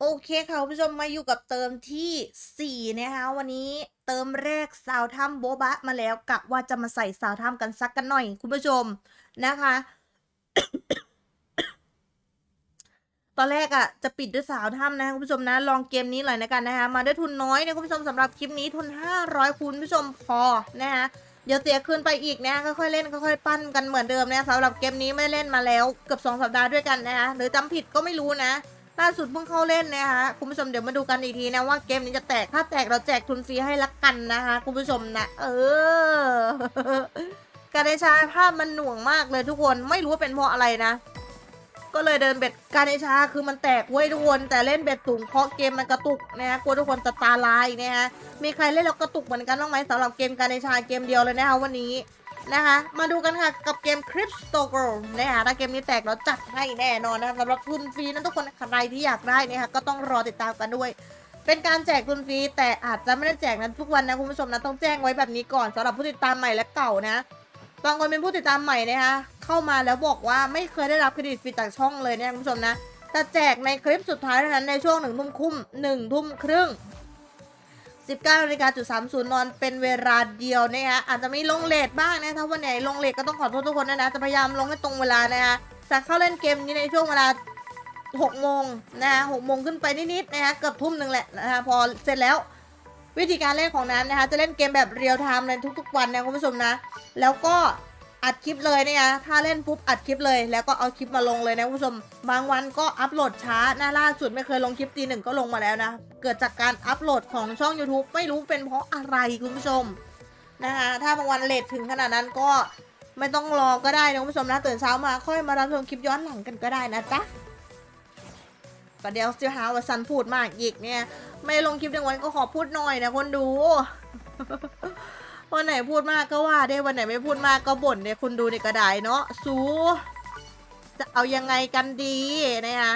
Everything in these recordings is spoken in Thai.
โอเคค่ะคุณผู้ชมมาอยู่กับเติมที่ 4 นะคะ วันนี้เติมแรกสาวถ้ำโบบะมาแล้วกะว่าจะมาใส่สาวถ้ำกันสักกันหน่อย คุณผู้ชมนะคะ ตอนแรกอะ่ะจะปิดด้วยสาวถ้ำนะคุณผู้ชมนะ ลองเกมนี้หน่อยนะกันนะคะมาด้วยทุนน้อยนะคุณผู้ชมสำหรับคลิปนี้ทุน 500 คุณผู้ชมพอนะคะเดี๋ยวเสียคืนไปอีกนะค่อยๆเล่นค่อยๆปั้นกันเหมือนเดิมนะสำหรับเกมนี้ไม่เล่นมาแล้วเกือบ2สัปดาห์ด้วยกันนะคะหรือจำผิดก็ไม่รู้นะ ล่าสุดเพิ่งเข้าเล่นนะคะคุณผู้ชมเดี๋ยวมาดูกันอีกทีนะว่าเกมนี้จะแตกถ้าแตกเราแจกทุนฟรีให้ละกันนะคะคุณผู้ชมนะ เออการเดชาภาพมันหน่วงมากเลยทุกคนไม่รู้ว่าเป็นเพราะอะไรนะ ก็เลยเดินเบ็ดการเดชาคือมันแตกเว้ยทุกคน แต่เล่นเบ็ดสูงเพราะเกมมันกระตุกนะฮะกลัวทุกคนจะตาลายนะฮะมีใครเล่นแล้วกระตุกเหมือนกันบ้างไหมสำหรับเกมการเดชาเกมเดียวเลยนะคะวันนี้ นะคะ มาดูกันค่ะกับเกม Crypto Girl นะคะถ้าเกมนี้แตกเราจัดให้แน่นอนนะสำหรับทุนฟรีนั้นทุกคนใครที่อยากได้นะคะก็ต้องรอติดตามกันด้วย เป็นการแจกทุนฟรีแต่อาจจะไม่ได้แจกนั้นทุกวันนะคุณผู้ชมนะต้องแจ้งไว้แบบนี้ก่อนสำหรับผู้ติดตามใหม่และเก่านะบางคนเป็นผู้ติดตามใหม่นะคะเข้ามาแล้วบอกว่าไม่เคยได้รับเครดิตฟรีจากช่องเลยเนี่ยคุณผู้ชมนะแต่แจกในคลิปสุดท้ายเท่านั้นในช่วงหนึ่งทุ่มคุ้มหนึ่งทุ่มครึ่ง 19นาฬิกาจุดสามศูนย์นอนเป็นเวลาเดียวนะฮะอาจจะมีลงเลทบ้างนะถ้าวันไหนลงเลทก็ต้องขอโทษทุกคนนะนะจะพยายามลงให้ตรงเวลานะคะจะเข้าเล่นเกมนี้ในช่วงเวลา6โมงนะฮะ6โมงขึ้นไปนิดๆนะฮะเกือบทุ่มหนึ่งแหละนะฮะพอเสร็จแล้ววิธีการเล่นของนั้นนะคะจะเล่นเกมแบบ real-time ในทุกๆวันนะคุณผู้ชมนะ แล้วก็ อัดคลิปเลยเนี่ยถ้าเล่นปุ๊บอัดคลิปเลย แล้วก็เอาคลิปมาลงเลยนะคุณผู้ชม บางวันก็อัปโหลดช้าหน้าล่าสุดไม่เคยลงคลิปตีหนึ่งก็ลงมาแล้วนะ เกิดจากการอัปโหลดของช่อง YouTube ไม่รู้เป็นเพราะอะไรคุณผู้ชมนะคะถ้าบางวัน late ถึงขนาดนั้นก็ไม่ต้องรอก็ได้นะคุณผู้ชมนะตื่นเช้ามาค่อยมารับชมคลิปย้อนหลังกันก็ได้นะจ๊ะก็เดี๋ยวจะหาว่าซันพูดมากอีกเนี่ย ไม่ลงคลิปในวันก็ขอพูดหน่อยนะคนดู วันไหนพูดมากก็ว่าได้วันไหนไม่พูดมากก็บ่นเนี่ยคุณดูในกระดาษเนาะสูจะเอายังไงกันดีนะคะ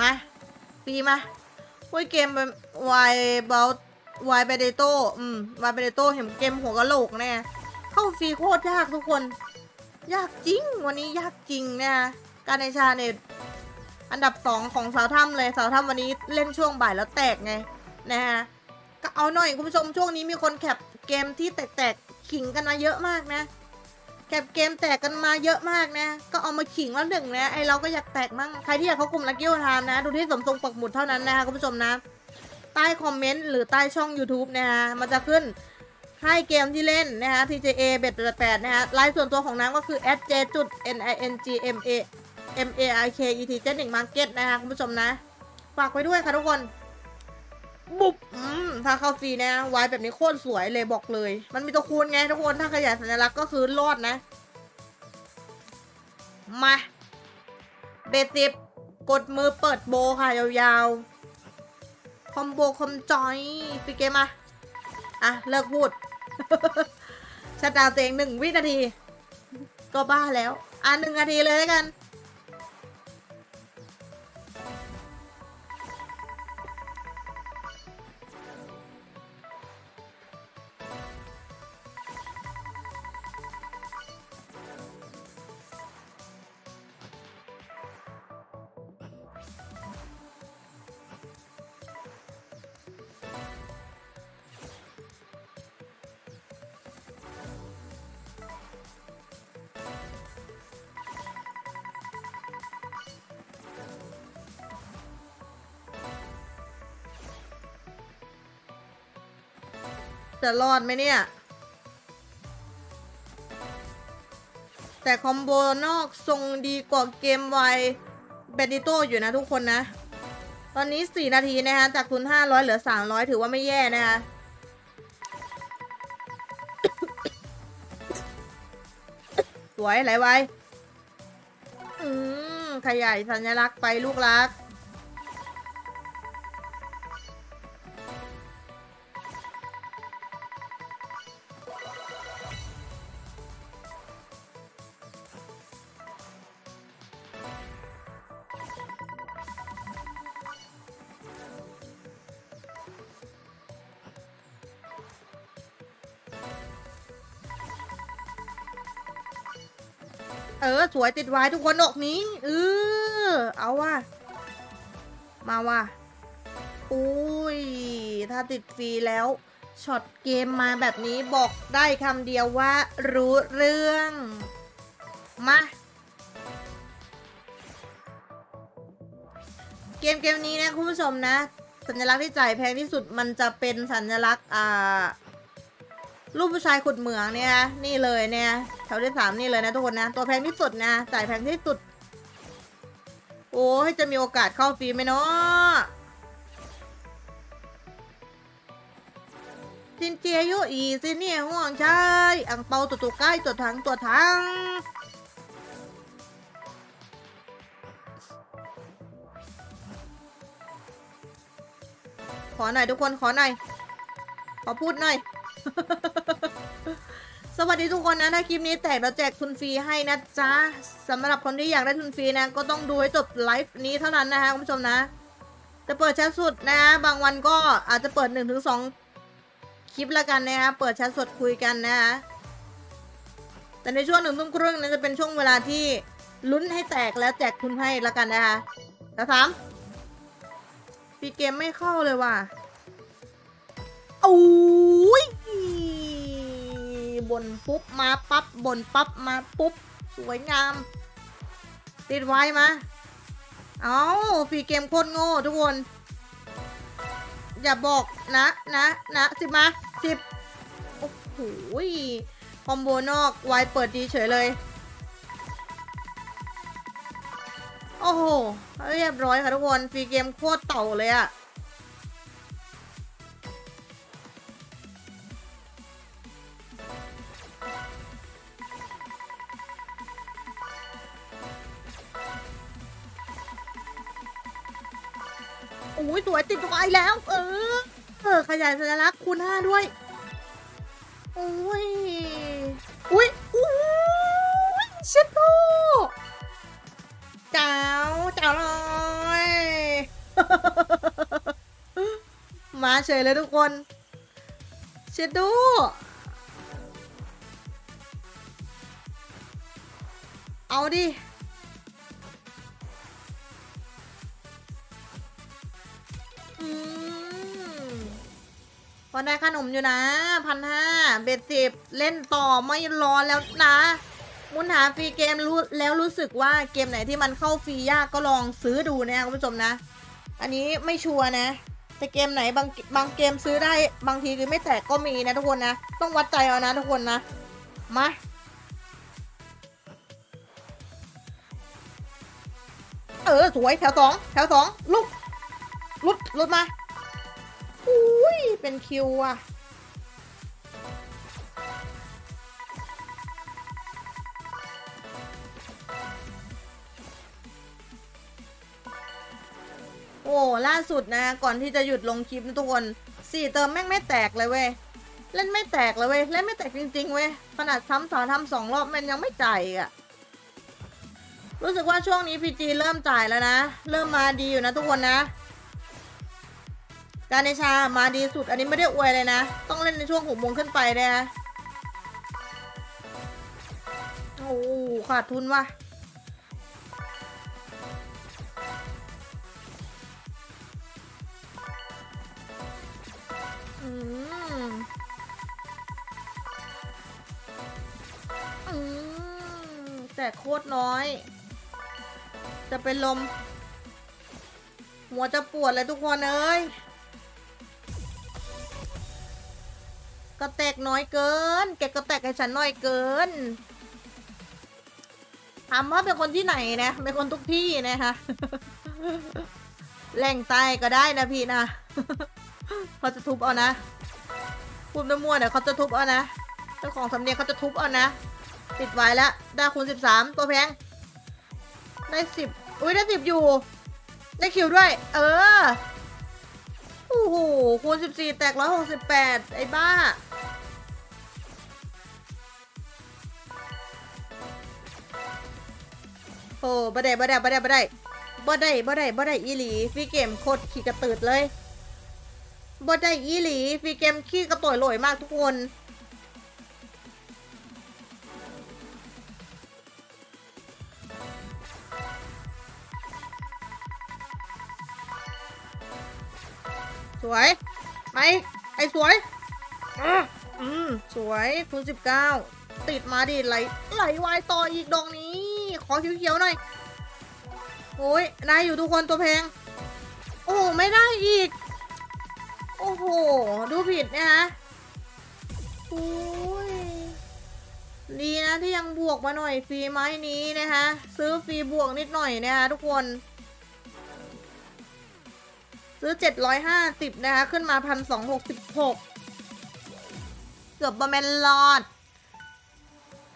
มาปีมาโอ้ยเกม Wild Ban Wild Bandito อืม Wild Bandito เห็นเกมหัวกะโหลกแน่เข้าฟรีโคตรยากทุกคน ยากจริง วันนี้ยากจริงนะคะ Ganesha เนี่ยอันดับสองของสาวถ้ำเลยสาวถ้ำวันนี้เล่นช่วงบ่ายแล้วแตกไง นะฮะก็เอาหน่อยคุณผู้ชมช่วงนี้มีคนแคปเกมที่แตกๆขิงกันมาเยอะมากนะแคปเกมแตกกันมาเยอะมากนะ ก็เอามาขิงแล้วหนึ่งนะไอเราก็อยากแตกมั่งใครที่อยากเข้ากลุ่ม Lucky Time นะ ดูที่สมทรงปักหมุดเท่านั้นนะคะคุณผู้ชมนะ ใต้คอมเมนต์หรือใต้ช่อง YouTube นะฮะมันจะขึ้นให้เกมที่เล่นนะฮะ TJA เบ็ดแปดนะฮะไลน์ส่วนตัวของน้ำก็คือ j จุด n i n g m a m a i k e t เจหนิง market นะคะคุณผู้ชมนะ ฝากไว้ด้วยค่ะทุกคน บุบอืมถ้าเข้าฟรีนะไว้แบบนี้โคตรสวยเลยบอกเลย มันมีตัวคูณไงทุกคนถ้าขยายสัญลักษณ์ก็คือรอดนะ มาเบสิบกดมือเปิดโบค่ะ ยาวๆ คอมโบคอมจอยปีเกมมา อะ เลิกพูดชัดดาวน์ตัวเองหนึ่งวินาที ก็บ้าแล้ว อะหนึ่งนาทีเลยกัน จะรอดไหมเนี่ย แต่คอมโบนอกทรงดีกว่าเกมไวเบดิโตอยู่นะทุกคนนะ ตอนนี้ 4 นาทีนะคะ จากทุน 500 เหลือ 300 ถือว่าไม่แย่นะคะสวยไหลไว อืม ขยายสัญลักษณ์ไปลูกรัก วยติดไว้ทุกคนออกนี้เออเอาว่ะ มาว่ะอุ้ย ถ้าติดฟรีแล้วช็อตเกมมาแบบนี้บอกได้คำเดียวว่ารู้เรื่อง มา เกมเกมนี้นะคุณผู้ชมนะ สัญลักษณ์ที่จ่ายแพงที่สุดมันจะเป็นสัญลักษณ์อ่า รูปผู้ชายขุดเหมืองเนี่ยนี่เลยเนี่ยแถวที่สามนี่เลยนะทุกคนนะ ตัวแพงที่สุดนะจ่ายแพงที่สุด โอ้ยจะมีโอกาสเข้าฟรีไหมเนาะจินเจียยุอีสิเนี่ยห่วงใช่อังเปาตัวตัวใกล้ตัวถังตัวถังขอหน่อยทุกคนขอหน่อย ขอพูดหน่อย สวัสดีทุกคนนะถ้าคลิปนี้แตกเราแจกทุนฟรีให้นะจ๊ะสำหรับคนที่อยากได้ทุนฟรีนะ ก็ต้องดูให้จบไลฟ์นี้เท่านั้นนะคะคุณผู้ชมนะจะเปิดแชทสดนะ บางวันก็อาจจะเปิด1นถึงสคลิปละกันนะคะเปิดแชทสดคุยกันนะคะแต่ในช่วงหนึ่งทุ่มครึ่งนั้นจะเป็นช่วงเวลาที่ลุ้นให้แตกแล้วแจกทุนให้ละกันนะคะแต่ถามปีเกมไม่เข้าเลยว่ะโอ้ย บนปุ๊บมาปั๊บบนปั๊บมาปุ๊บสวยงาม ติดไว้มาเอาปีเกมโคตรโง่ทุกคน อย่าบอกนะนะนะสิบมาสิบโอ้โหคอมโบนอกไวเปิดดีเฉยเลย โอ้โห เรียบร้อยค่ะทุกคนฟรีเกมโคตรเต่าเลยอะ ยสวยติดตัวไอแล้ว เออ เออ ขยายสัญลักษณ์คูณห้าด้วย โอ้ย อุ้ยอุ้ยเชฟโปเจ้าเจ้าเลยมาเฉยเลยทุกคนเชดดูเอาดิ อืมพอได้ขนมอยู่นะพันห้าเบ็ดสิบเล่นต่อไม่รอแล้วนะมุนหาฟรีเกมรู้แล้วรู้สึกว่าเกมไหนที่มันเข้าฟรียากก็ลองซื้อดูนะคุณผู้ชมนะ อันนี้ไม่ชัวร์นะ แต่เกมไหนบางบางเกมซื้อได้บางทีคือไม่แตกก็มีนะทุกคนนะ ต้องวัดใจเอานะทุกคนนะ มาเออสวยแถวสองแถวสองลุก ลุดลุดมา อุ้ย เป็นคิวอะ โอ้ ล่าสุดนะ ก่อนที่จะหยุดลงคลิปนะทุกคนสี่เติมแม่งไม่แตกเลยเว้ย เล่นไม่แตกเลยเว้ย เล่นไม่แตกจริงๆเว้ย ขนาดทำสองทำสองรอบมันยังไม่จ่ายอีกอะรู้สึกว่าช่วงนี้พีจีเริ่มจ่ายแล้วนะ เริ่มมาดีอยู่นะทุกคนนะ การในชามาดีสุด อันนี้ไม่ได้อวยเลยนะ ต้องเล่นในช่วงหกโมงขึ้นไปเลยนะโอ้ขาดทุนว่ะแต่โคตรน้อย จะเป็นลม หัวจะปวดเลยทุกคนเอ้ย ก็แตกน้อยเกิน แกก็แตกให้ฉันน้อยเกินถามว่าเป็นคนที่ไหนนะเป็นคนทุกที่นะคะแหล่งใต้ก็ได้นะพี่นะเขาจะทุบเอานะพูดมั่วเดี๋ยวเขาจะทุบเอานะเจ้าของสำเนียงเขาจะทุบเอานะติดไว้แล้วได้คูณสิบสามตัวแพงได้สิบอุ้ยได้สิบอยู่ ได้คิวด้วย เออ โอ้โหคูณสิบสี่แตกร้อยหกสิบแปดไอ้บ้า โอ้บ่ได้บ่ได้บ่ได้บ่ได้บ่ได้บ่ได้บ่ได้อีหลีฟีเกมโคตรขี้กระตืดเลยบ่ได้อีหลีฟีเกมขี้กระต่อยลอยมากทุกคน ไอ้สวยอืมสวยคูณสิบเก้าติดมาดิไหลไหลวายต่ออีกดอกนี้ ขอเขียวๆหน่อย โอ้ยได้อยู่ทุกคนตัวแพง โอ้โหไม่ได้อีก โอ้โห ดูผิดนะคะโอ้ยดีนะที่ยังบวกมาหน่อยฟรีไม้นี้นะคะซื้อฟรีบวกนิดหน่อยนะคะทุกคน ซื้อ 750 นะคะ ขึ้นมา 1,266 เกือบบะแมนรอด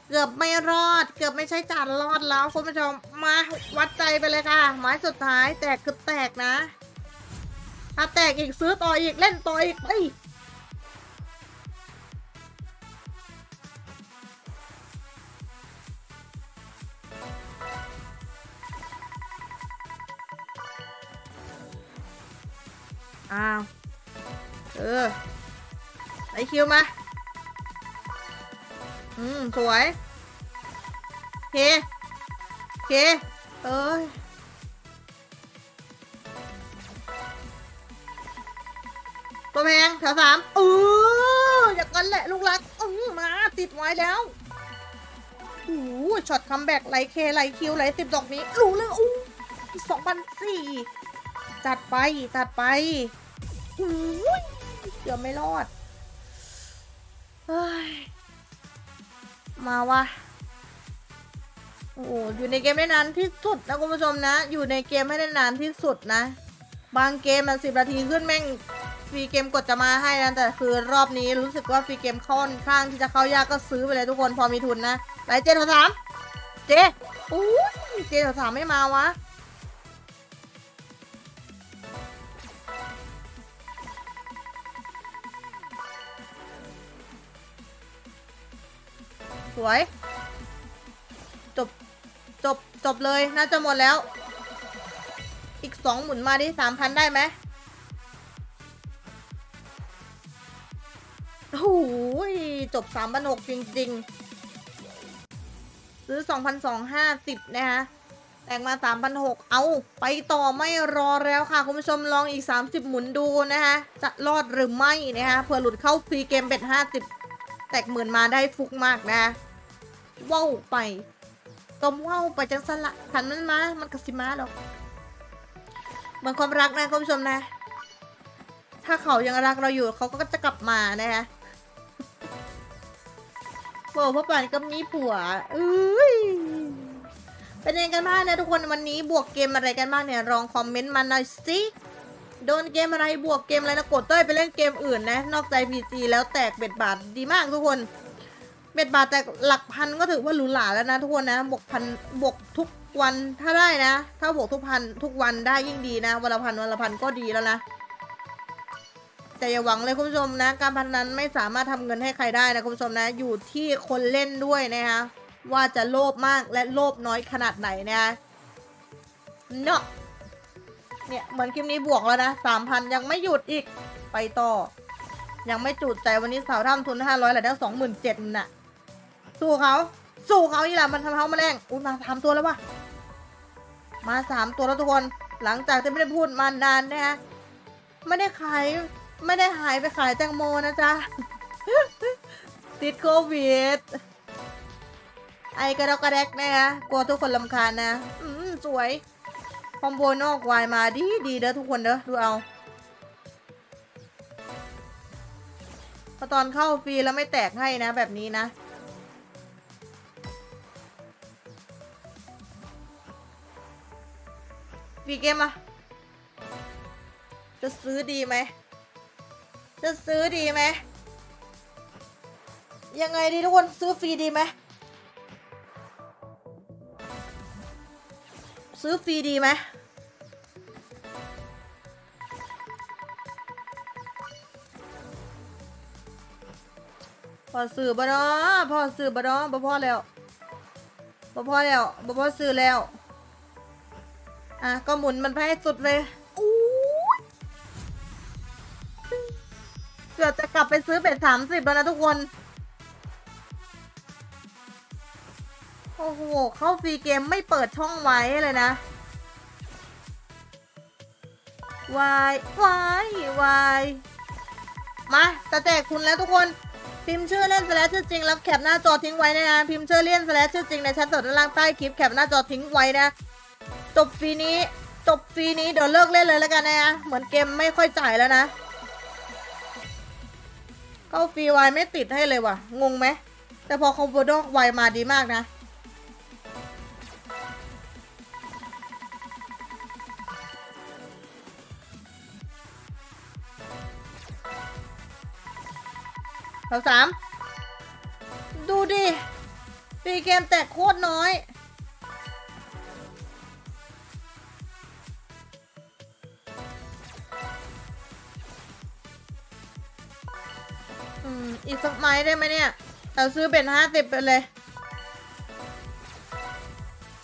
เกือบไม่รอด เกือบไม่ใช่จานรอดแล้วคุณผู้ชมมาวัดใจไปเลยค่ะไม้สุดท้ายแตกคือแตกนะ ถ้าแตกอีกซื้อต่ออีกเล่นต่ออีกเอ้ย อ้าว เออ ไอ้ Q มา อืม สวย K K เอ้ยตัวแพงแถวสามเอออย่างนั้นแหละลูกรักอือมาติดไว้แล้วโอ้โห shot comeback ไหล K ไหล Q ไหลสิบดอกนี้ รู้เลยอู้สองพันสี่จัดไป จัดไป เดี๋ยวไม่รอดมาวะโอ้อยู่ในเกมได้นานที่สุดนะคุณผู้ชมนะ อยู่ในเกมให้ได้นานที่สุดนะ บางเกมมันสิบนาทีขึ้นแม่งฟรีเกมกดจะมาให้นะแต่คือรอบนี้รู้สึกว่าฟรีเกมค่อนข้างที่จะเข้ายากก็ซื้อไปเลยทุกคนพอมีทุนนะไหนเจแถสามเจอู้ยเจแถสามไม่มาวะ สวย จบ จบ จบเลย น่าจะหมดแล้ว อีกสองหมุนมาดิสามพันได้ไหมโอ้โหจบสามพันหกจริง ๆ ซื้อสองพันสองห้าสิบนะคะแต่งมาสามพันหกเอาไปต่อไม่รอแล้วค่ะ คุณผู้ชมลองอีกสามสิบหมุนดูนะคะจะรอดหรือไม่นะคะเผื่อหลุดเข้าฟรีเกมเบ็ดห้าสิบ แตกหมื่นมาได้ฟุกมากนะว้าวไปก็ว้าวไปจังสละขันมันมา มันกระสิมาหรอกเหมือนความรักนะคุณผู้ชมนะ ถ้าเขายังรักเราอยู่เขาก็จะกลับมานะคะโบอกพ่อป่านก็มีผัวเอ้ยเป็นยังไงกันบ้างนะทุกคนวันนี้บวกเกมอะไรกันบ้างเนี่ยลองคอมเมนต์มาหน่อยสิ โดนเกมอะไรบวกเกมอะไรนะกดเต้ยไปเล่นเกมอื่นนะ นอกใจ PC แล้วแตกเบ็ดบาทดีมากทุกคนเบ็ดบาทแต่หลักพันก็ถือว่าหรูหราแล้วนะทุกคนนะบวกพันบวกทุกวันถ้าได้นะ ถ้าบวกทุกพันทุกวันได้ยิ่งดีนะวันละพันวันละพันก็ดีแล้วนะแต่อย่าหวังเลยคุณผู้ชมนะ การพนันไม่สามารถทำเงินให้ใครได้นะคุณผู้ชมนะ อยู่ที่คนเล่นด้วยนะคะว่าจะโลภมากและโลภน้อยขนาดไหนนะเนาะ เนี่ยเหมือนคลิปนี้บวกแล้วนะสามพันยังไม่หยุดอีกไปต่อ ยังไม่จุดใจวันนี้สาวทำทุนห้าร้อยแหละได้สองหมื่นเจ็ดน่ะ สู้เขาสู้เขาอีหล่ะมันทำเขามาแรงอุ้ยมาสามตัวแล้ววะมาสามตัวแล้วทุกคนหลังจากที่ไม่ได้พูดมานานนะฮะไม่ได้ขายไม่ได้หายไปขายแตงโมนะจ๊ะ ติดโควิด ไอกระดกกระแดกนะคะกลัวทุกคนลำคาญนะ อืมสวย คอมโบนอกวายมาดีดีเด้อทุกคนเด้อดูเอาพอตอนเข้าฟรีแล้วไม่แตกให้นะแบบนี้นะฟรีเกมอะจะซื้อดีไหม จะซื้อดีไหม ยังไงดีทุกคนซื้อฟรีดีไหม ซื้อฟรีดีไหม ซื้อบ่เนาะพอซื้อบ่เนาะบ่พอแล้วบ่พอแล้วบ่พอซื้อแล้ว อะก็หมุนมันไปให้สุดเลยอู้ยเกือบจะกลับไปซื้อเป็ดสามสิบแล้วนะทุกคน โอ้โห เข้าฟรีเกมไม่เปิดช่องไว้เลยนะวายวายวายมาจะแจกคุณแล้วทุกคน พิมพ์ชื่อเล่น slash ชื่อจริงแล้วแคปหน้าจอทิ้งไว้นะพิมพ์ชื่อเล่น slash ชื่อจริงในแชทสดด้านล่างใต้คลิปแคปหน้าจอทิ้งไว้นะจบฟรีนี้จบฟรีนี้เดี๋ยวเลิกเล่นเลยแล้วกันนะเหมือนเกมไม่ค่อยจ่ายแล้วนะเข้าฟรีไวไม่ติดให้เลยว่ะงงไหมแต่พอ combo ดอก wild มาดีมากนะ แถวสามดูดิ free game แตกโคตรน้อย อืม อีกสักไม้ได้ไหมเนี่ย เราซื้อเป็นห้าสิบไปเลย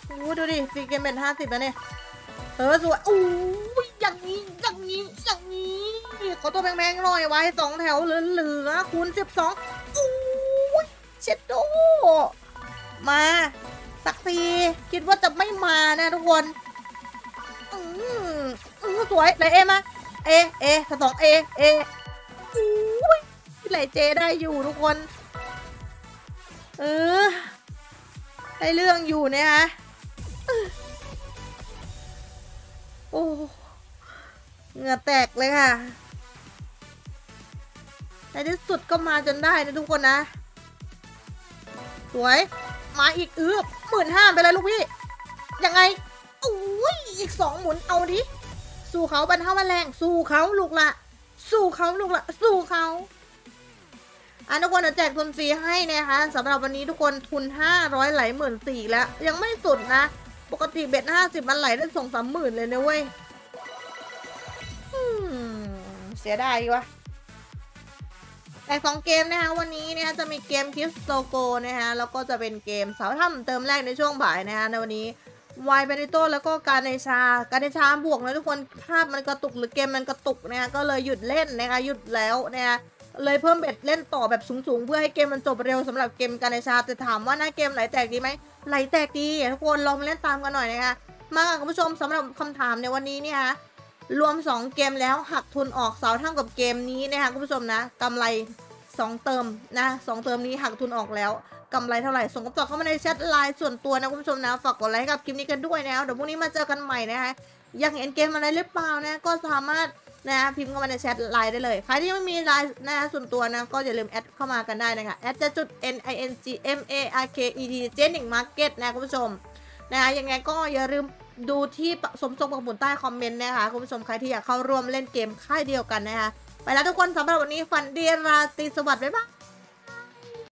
โอ้ดูดิ free game เป็นห้าสิบแล้วเนี่ย เออ สวยอู้ยอย่างนี้ ขอตัวแพงๆหน่อยไว้สองแถวเหลือๆคูณสิบสองอู้ยเช็ดโด มาสักทีคิดว่าจะไม่มานะทุกคนอืมอืมสวยเลยเอมา เอ เอสองเอ เออู้ยไหลเจได้อยู่ทุกคน เออได้เรื่องอยู่เนี่ยฮะโอ้เหงื่อแตกเลยค่ะ ในที่สุดก็มาจนได้นะทุกคนนะ สวย มาอีกเอือบหมื่นห้าไปเลยลูกพี่ ยังไงอุ้ยอีกสองหมุนเอาดิ สู้เขาบรรเทาแมลงสู้เขาลูกละสู้เขาลูกละสู้เขาอันทุกคนจะแจกทุนฟรีให้นะคะสำหรับวันนี้ทุกคนทุน 500ไหลหมื่นสี่แล้ว ยังไม่สุดนะ ปกติ bet ห้าสิบมันไหลได้สองสามหมื่นเลยนะเว้ยเสียดายวะ แต่สองเกมนะคะวันนี้เนี่ยจะมีเกมคิสโตโกนะคะแล้วก็จะเป็นเกมสาวถ้ำเติมแรกในช่วงบ่ายนะคะในวันนี้ Wild Bandito แล้วก็ Ganesha Ganesha บวกนะทุกคนภาพมันกระตุกหรือเกมมันกระตุกนะคะก็เลยหยุดเล่นนะคะหยุดแล้วนะคะเลยเพิ่ม bet เล่นต่อแบบสูงๆ เพื่อให้เกมมันจบเร็วสำหรับเกม Ganesha แต่ถามว่าหน้าเกมไหลแตกดีไหมไหลแตกดีทุกคนลองมาเล่นตามกันหน่อยนะคะมาค่ะคุณผู้ชมสำหรับคำถามในวันนี้เนี่ยคะ รวม 2 เกมแล้วหักทุนออกเสาเท่ากับเกมนี้นะคะคุณผู้ชมนะกำไร 2 เติมนะสองเติมนี้หักทุนออกแล้วกำไรเท่าไหร่ ส่งคำตอบเข้ามาในแชทไลน์ส่วนตัวนะคุณผู้ชมนะ ฝากกดไลค์ให้กับคลิปนี้กันด้วยนะเดี๋ยวพรุ่งนี้มาเจอกันใหม่นะคะอยากเห็นเกมอะไรหรือเปล่านะก็สามารถนะพิมพ์เข้ามาในแชทไลน์ได้เลย ใครที่ไม่มีไลน์นะส่วนตัวนะ ก็อย่าลืม add เข้ามากันได้นะคะ add เจจุด n i n g m a r k e t เจนหนึ่งมาร์เก็ตนะคุณผู้ชมนะยังไงก็อย่าลืม ดูที่สมทรงปักหมุนใต้คอมเมนต์นะคะคุณผู้ชมใครที่อยากเข้าร่วมเล่นเกมค่ายเดียวกันนะคะไปแล้วทุกคนสำหรับวันนี้ฝันดีราตรีสวัสดิ์บ๊ายบาง